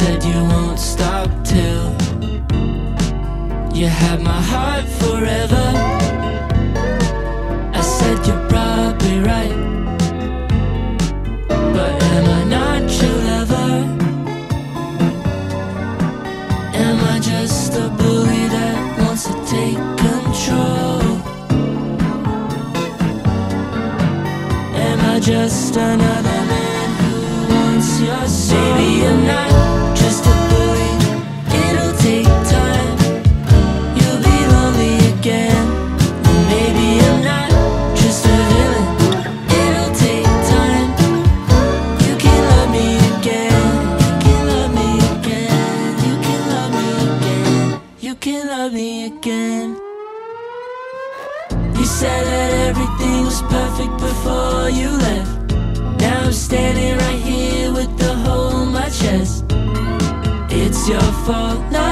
said you won't stop till you have my heart forever. I said you're probably right, but am I not your lover? Am I just a bully that wants to take control? Am I just another can love me again. You said that everything was perfect before you left. Now I'm standing right here with the hole in my chest. It's your fault, not